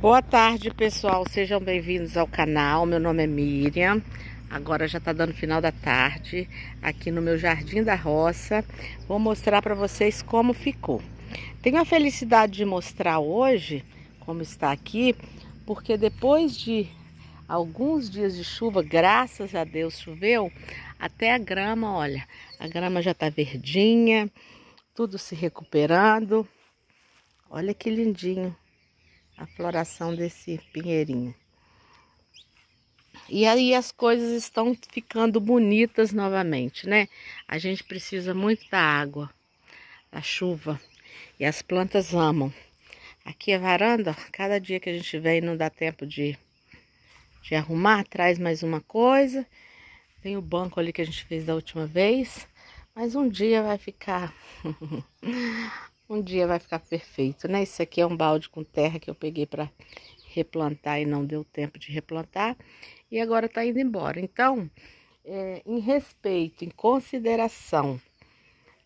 Boa tarde, pessoal. Sejam bem-vindos ao canal. Meu nome é Miriam. Agora já tá dando final da tarde aqui no meu Jardim da Roça. Vou mostrar para vocês como ficou. Tenho a felicidade de mostrar hoje como está aqui, porque depois de alguns dias de chuva, graças a Deus choveu, até a grama, olha, a grama já tá verdinha, tudo se recuperando. Olha que lindinho a floração desse pinheirinho. E aí as coisas estão ficando bonitas novamente, né? A gente precisa muito da água, da chuva. E as plantas amam. Aqui a varanda, cada dia que a gente vem não dá tempo de, de arrumar, traz mais uma coisa. Tem o banco ali que a gente fez da última vez. Mas um dia vai ficar um dia vai ficar perfeito, né? Isso aqui é um balde com terra que eu peguei para replantar e não deu tempo de replantar. E agora tá indo embora. Então, é, em respeito, em consideração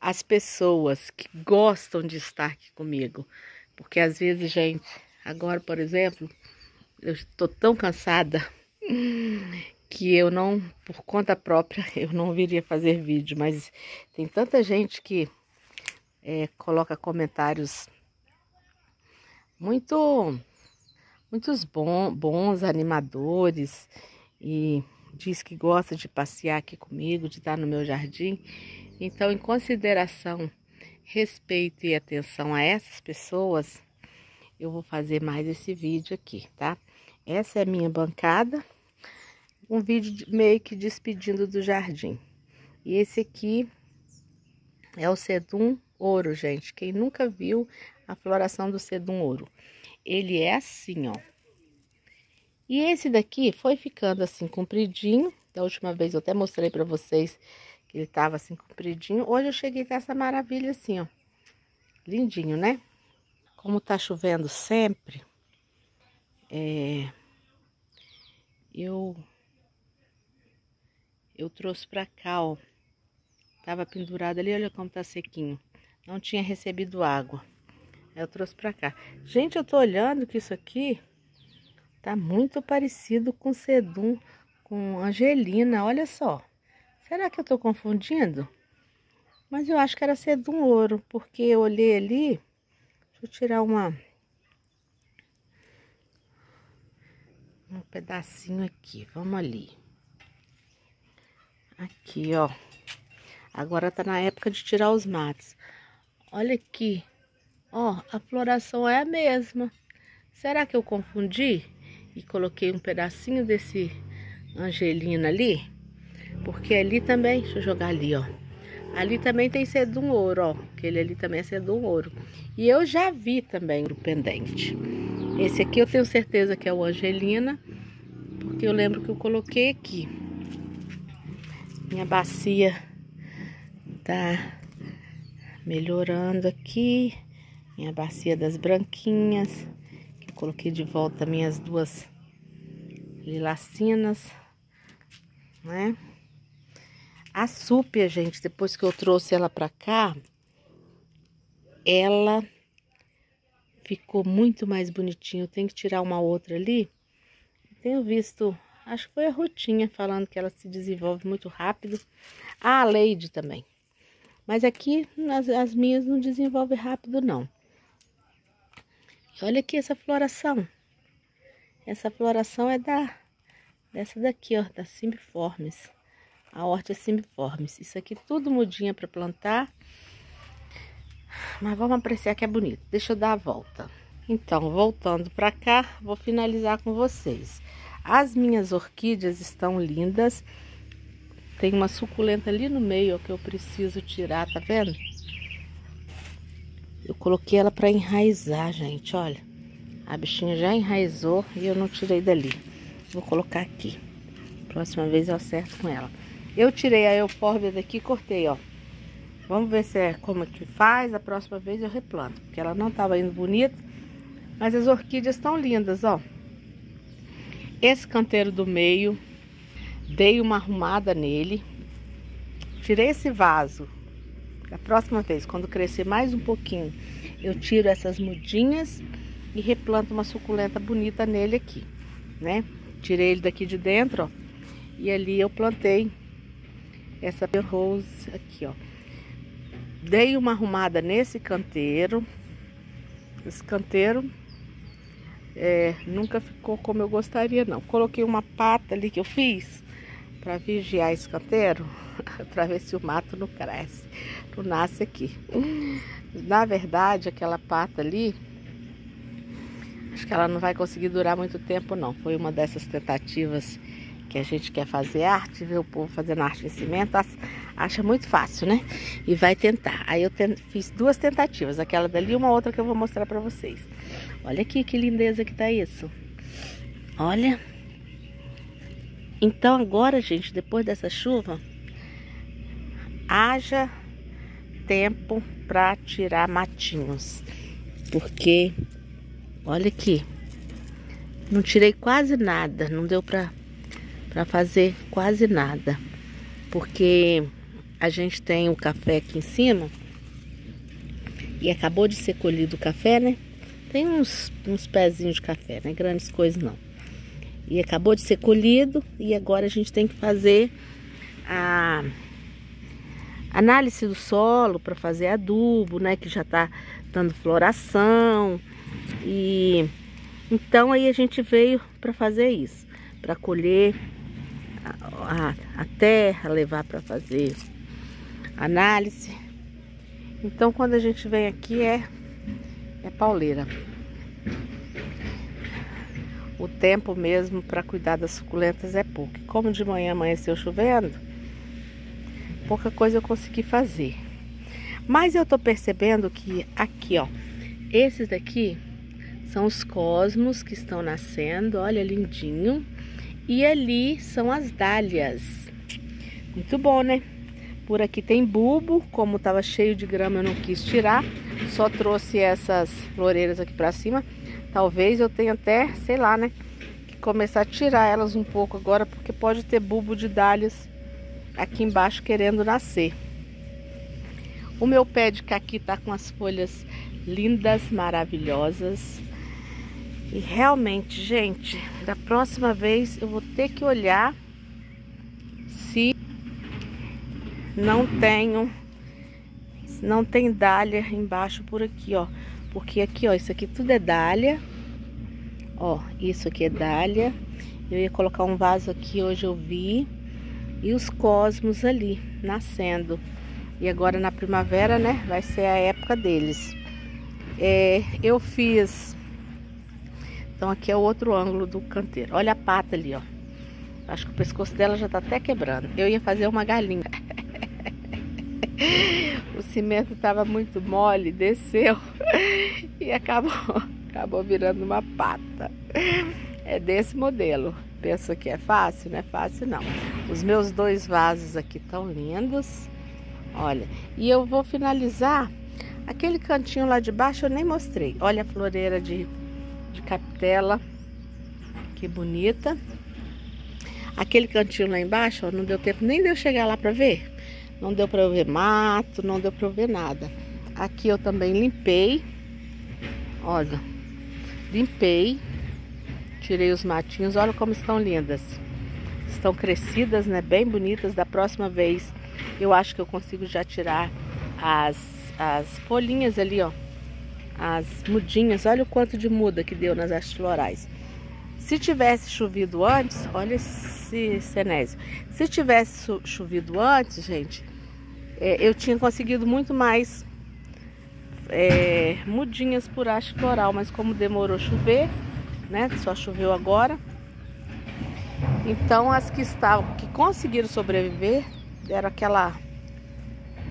às pessoas que gostam de estar aqui comigo. Porque às vezes, gente, agora, por exemplo, eu estou tão cansada que eu não, por conta própria, eu não viria fazer vídeo. Mas tem tanta gente que é, coloca comentários muito, muitos bom, bons animadores e diz que gosta de passear aqui comigo, de estar no meu jardim. Então, em consideração, respeito e atenção a essas pessoas, eu vou fazer mais esse vídeo aqui, tá? Essa é a minha bancada, um vídeo meio que despedindo do jardim. E esse aqui é o sedum ouro, gente. Quem nunca viu a floração do sedum ouro. Ele é assim, ó. E esse daqui foi ficando assim compridinho. Da última vez eu até mostrei para vocês que ele tava assim compridinho. Hoje eu cheguei com essa maravilha assim, ó. Lindinho, né? Como tá chovendo sempre, é, eu eu trouxe pra cá, ó. Tava pendurado ali, olha como tá sequinho. Não tinha recebido água. Eu trouxe pra cá. Gente, eu tô olhando que isso aqui tá muito parecido com sedum, com angelina, olha só. Será que eu tô confundindo? Mas eu acho que era sedum ouro, porque eu olhei ali. Deixa eu tirar uma... Um pedacinho aqui, vamos ali. Aqui, ó. Agora tá na época de tirar os matos. Olha aqui. Ó, a floração é a mesma. Será que eu confundi? E coloquei um pedacinho desse angelina ali? Porque ali também, deixa eu jogar ali, ó. Ali também tem sedum ouro, ó. Aquele ali também é sedum ouro. E eu já vi também o pendente. Esse aqui eu tenho certeza que é o angelina. Porque eu lembro que eu coloquei aqui. Minha bacia tá melhorando aqui. Minha bacia das branquinhas. Que coloquei de volta minhas duas lilacinas, né? A súpia, gente, depois que eu trouxe ela pra cá, ela ficou muito mais bonitinha. Eu tenho que tirar uma outra ali. Tenho visto, acho que foi a Rutinha falando que ela se desenvolve muito rápido. A Leide também. Mas aqui as, as minhas não desenvolvem rápido não. Olha aqui essa floração. Essa floração é da dessa daqui, ó, da Simbiformes. A horta Simbiformes. Isso aqui tudo mudinha para plantar. Mas vamos apreciar que é bonito. Deixa eu dar a volta. Então, voltando para cá, vou finalizar com vocês. As minhas orquídeas estão lindas. Tem uma suculenta ali no meio ó, que eu preciso tirar, tá vendo? Eu coloquei ela para enraizar, gente, olha. A bichinha já enraizou e eu não tirei dali. Vou colocar aqui. Próxima vez eu acerto com ela. Eu tirei a eufórbia daqui e cortei, ó. Vamos ver se é como que faz. A próxima vez eu replanto, porque ela não tava indo bonita. Mas as orquídeas estão lindas, ó. Esse canteiro do meio Dei uma arrumada nele. Tirei esse vaso. Da próxima vez, quando crescer mais um pouquinho, eu tiro essas mudinhas e replanto uma suculenta bonita nele aqui, né? Tirei ele daqui de dentro, ó. E ali eu plantei essa rose aqui, ó. Dei uma arrumada nesse canteiro. Esse canteiro é, nunca ficou como eu gostaria, não. Coloquei uma pata ali que eu fiz para vigiar esse canteiro, para ver se o mato não cresce, não nasce aqui. Na verdade, aquela pata ali, acho que ela não vai conseguir durar muito tempo, não. Foi uma dessas tentativas que a gente quer fazer arte, ver o povo fazendo arte de cimento, acha muito fácil, né? E vai tentar. Aí eu fiz duas tentativas, aquela dali e uma outra que eu vou mostrar pra vocês. Olha aqui que lindeza que tá isso. Olha. Então agora, gente, depois dessa chuva, haja tempo para tirar matinhos. Porque, olha aqui, não tirei quase nada, não deu para para fazer quase nada. Porque a gente tem o café aqui em cima e acabou de ser colhido o café, né? Tem uns, uns pezinhos de café, né? Grandes coisas não. E acabou de ser colhido e agora a gente tem que fazer a análise do solo para fazer adubo, né? Que já tá dando floração. E então aí a gente veio para fazer isso, para colher a, a terra, levar para fazer análise. Então quando a gente vem aqui é, é pauleira. O tempo mesmo para cuidar das suculentas é pouco. Como de manhã amanheceu chovendo, pouca coisa eu consegui fazer. Mas eu tô percebendo que aqui, ó, esses daqui são os cosmos que estão nascendo, olha lindinho. E ali são as dálias. Muito bom, né? Por aqui tem bulbo, como estava cheio de grama eu não quis tirar, só trouxe essas floreiras aqui para cima. Talvez eu tenha até, sei lá, né, que começar a tirar elas um pouco agora, porque pode ter bulbo de dálias aqui embaixo querendo nascer. O meu pé de caqui tá com as folhas lindas, maravilhosas. E realmente, gente, da próxima vez eu vou ter que olhar se não tenho não tem dália embaixo por aqui, ó. Porque aqui, ó, isso aqui tudo é dália. Ó, isso aqui é dália. Eu ia colocar um vaso aqui, hoje eu vi. E os cosmos ali, nascendo. E agora na primavera, né, vai ser a época deles. É, eu fiz então aqui é o outro ângulo do canteiro. Olha a pata ali, ó. Acho que o pescoço dela já tá até quebrando. Eu ia fazer uma galinha. cimento tava muito mole, desceu e acabou, acabou virando uma pata. É desse modelo. Pensa que é fácil? Não é fácil não. Os meus dois vasos aqui tão lindos. Olha, e eu vou finalizar aquele cantinho lá de baixo eu nem mostrei. Olha a floreira de de capitela. Que bonita. Aquele cantinho lá embaixo, ó, não deu tempo nem de eu chegar lá para ver. Não deu para ver mato, não deu para ver nada. Aqui eu também limpei. Olha, limpei. Tirei os matinhos, olha como estão lindas. Estão crescidas, né? Bem bonitas. Da próxima vez eu acho que eu consigo já tirar as, as folhinhas ali, ó as mudinhas. Olha o quanto de muda que deu nas hastes florais. Se tivesse chovido antes, olha esse cenésio. Se tivesse chovido antes, gente, é, eu tinha conseguido muito mais é, mudinhas por haste floral. Mas como demorou chover, né? Só choveu agora. Então as que estavam, que conseguiram sobreviver, deram aquela,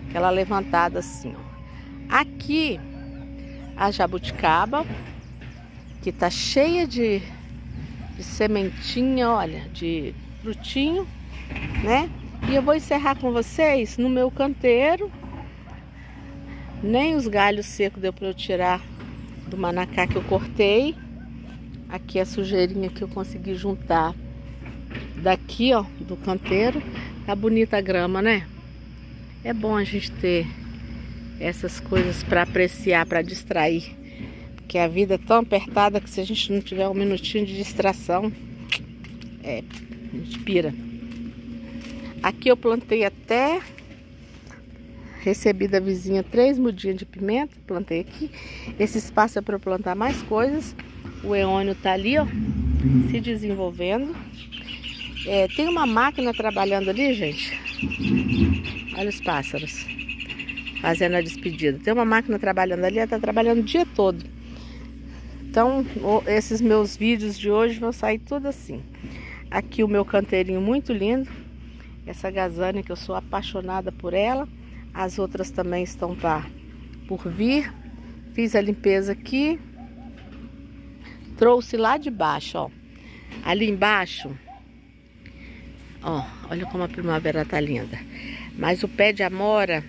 aquela levantada assim, ó. Aqui a jabuticaba, que tá cheia de, de sementinha, olha, de frutinho, né? E eu vou encerrar com vocês no meu canteiro. Nem os galhos secos deu para eu tirar do manacá que eu cortei. Aqui a sujeirinha que eu consegui juntar daqui, ó, do canteiro. Tá bonita a grama, né? É bom a gente ter essas coisas para apreciar, para distrair. Que a vida é tão apertada que se a gente não tiver um minutinho de distração, é, a gente pira. Aqui eu plantei até Recebi da vizinha três mudinhas de pimenta, plantei aqui. Esse espaço é para plantar mais coisas. O eônio tá ali, ó, se desenvolvendo. É, tem uma máquina trabalhando ali, gente. Olha os pássaros fazendo a despedida. Tem uma máquina trabalhando ali, ela tá trabalhando o dia todo. Então, esses meus vídeos de hoje vão sair tudo assim. Aqui o meu canteirinho muito lindo. Essa gazânia que eu sou apaixonada por ela. As outras também estão por vir. Fiz a limpeza aqui. Trouxe lá de baixo, ó. Ali embaixo, ó, olha como a primavera tá linda. Mas o pé de amora,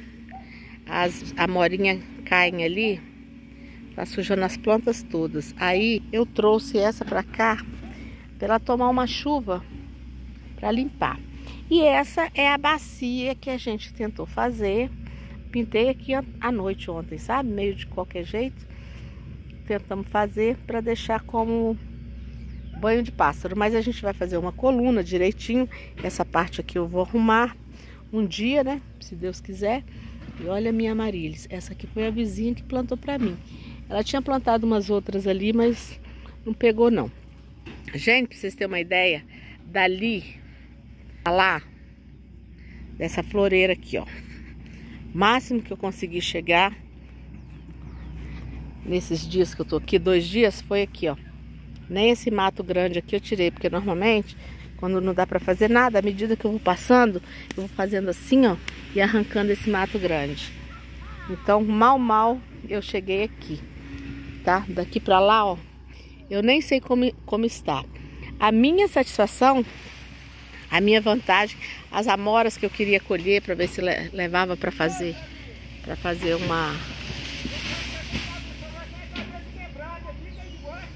as amorinhas caem ali, tá sujando as plantas todas. Aí eu trouxe essa pra cá, pra ela tomar uma chuva pra limpar. E essa é a bacia que a gente tentou fazer. Pintei aqui à noite ontem, sabe? Meio de qualquer jeito. Tentamos fazer para deixar como banho de pássaro. Mas a gente vai fazer uma coluna direitinho. Essa parte aqui eu vou arrumar um dia, né? Se Deus quiser. E olha a minha Marilis. Essa aqui foi a vizinha que plantou para mim. Ela tinha plantado umas outras ali, mas não pegou não. Gente, para vocês terem uma ideia, dali lá dessa floreira aqui, ó. Máximo que eu consegui chegar nesses dias que eu tô aqui, dois dias, foi aqui, ó. Nem esse mato grande aqui eu tirei, porque normalmente, quando não dá pra fazer nada, à medida que eu vou passando, eu vou fazendo assim, ó, e arrancando esse mato grande. Então, mal, mal, eu cheguei aqui, tá? Daqui pra lá, ó, eu nem sei como, como está. A minha satisfação a minha vantagem, as amoras que eu queria colher para ver se levava para fazer, para fazer uma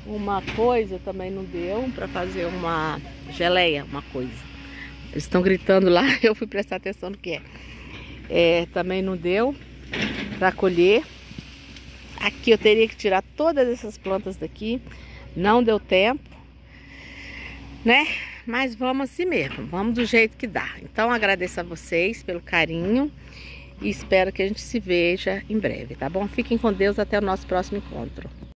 uma coisa também não deu para fazer uma geleia, uma coisa. Eles estão gritando lá, eu fui prestar atenção no que é. é também não deu para colher. Aqui eu teria que tirar todas essas plantas daqui. Não deu tempo, né? Mas vamos assim mesmo, vamos do jeito que dá. Então agradeço a vocês pelo carinho e espero que a gente se veja em breve, tá bom? Fiquem com Deus, até o nosso próximo encontro.